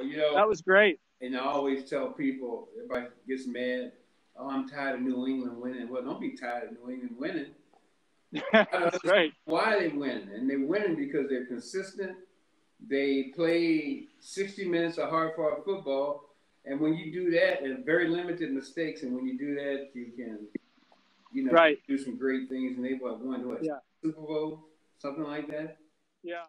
Well, you know that was great. And I always tell people, everybody gets mad. Oh, I'm tired of New England winning. Well, don't be tired of New England winning. That's right. Why they win, And they're winning because they're consistent. They play 60 minutes of hard fought football. And when you do that, and very limited mistakes, and when you do that, you can, you know, right. do some great things. And they've won what? Yeah. Super Bowl, something like that. Yeah.